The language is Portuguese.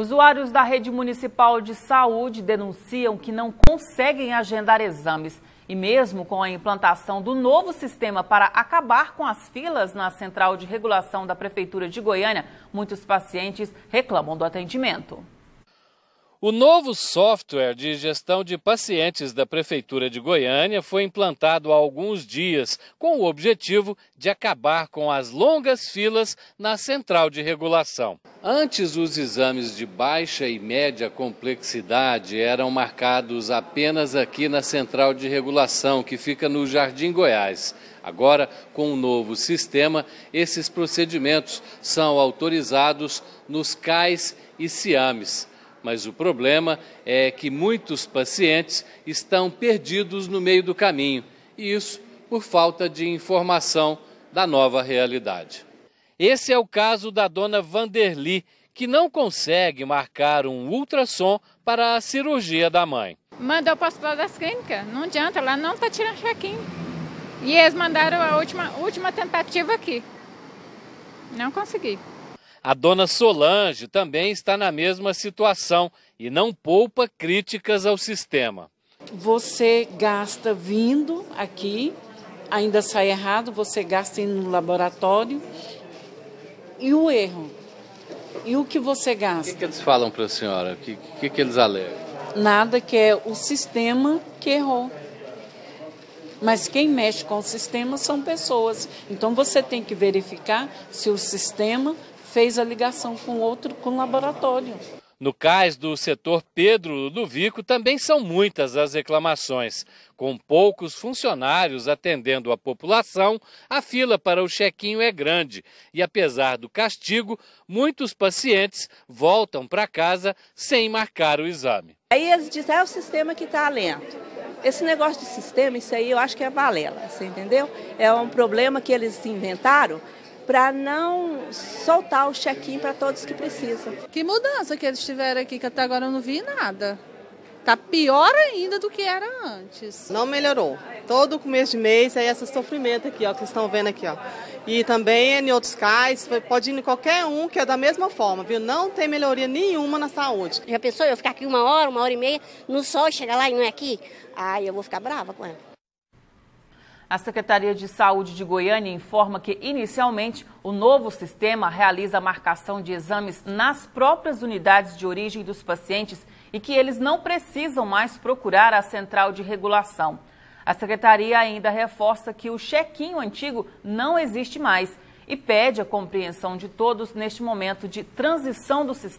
Usuários da rede municipal de saúde denunciam que não conseguem agendar exames. E mesmo com a implantação do novo sistema para acabar com as filas na central de regulação da Prefeitura de Goiânia, muitos pacientes reclamam do atendimento. O novo software de gestão de pacientes da Prefeitura de Goiânia foi implantado há alguns dias, com o objetivo de acabar com as longas filas na central de regulação. Antes, os exames de baixa e média complexidade eram marcados apenas aqui na central de regulação, que fica no Jardim Goiás. Agora, com o novo sistema, esses procedimentos são autorizados nos CAIS e CIAMES mas o problema é que muitos pacientes estão perdidos no meio do caminho, e isso por falta de informação da nova realidade. Esse é o caso da dona Vanderly, que não consegue marcar um ultrassom para a cirurgia da mãe. Mandou para o hospital das clínicas, não adianta, lá não está tirando check-in. E eles mandaram a última, última tentativa aqui. Não consegui. A dona Solange também está na mesma situação e não poupa críticas ao sistema. Você gasta vindo aqui, ainda sai errado, você gasta indo no laboratório. E o erro? E o que você gasta? O que, que eles falam para a senhora? O que, que, que eles alegam? Nada, que é o sistema que errou. Mas quem mexe com o sistema são pessoas. Então você tem que verificar se o sistema fez a ligação com outro, com o laboratório. No cais do setor Pedro Ludovico também são muitas as reclamações. Com poucos funcionários atendendo a população, a fila para o chequinho é grande e, apesar do castigo, muitos pacientes voltam para casa sem marcar o exame. Aí eles dizem, é o sistema que está lento. Esse negócio de sistema, isso aí eu acho que é balela, você entendeu? É um problema que eles inventaram para não soltar o check-in para todos que precisam. Que mudança que eles tiveram aqui, que até agora eu não vi nada. Tá pior ainda do que era antes. Não melhorou. Todo começo de mês é esse sofrimento aqui, ó, que estão vendo aqui, ó. E também em outros cais, pode ir em qualquer um que é da mesma forma, viu? Não tem melhoria nenhuma na saúde. Já pensou eu ficar aqui uma hora, uma hora e meia, no sol, e chegar lá e não é aqui? Ai, eu vou ficar brava com ela. A Secretaria de Saúde de Goiânia informa que, inicialmente, o novo sistema realiza a marcação de exames nas próprias unidades de origem dos pacientes e que eles não precisam mais procurar a central de regulação. A Secretaria ainda reforça que o chequinho antigo não existe mais e pede a compreensão de todos neste momento de transição do sistema.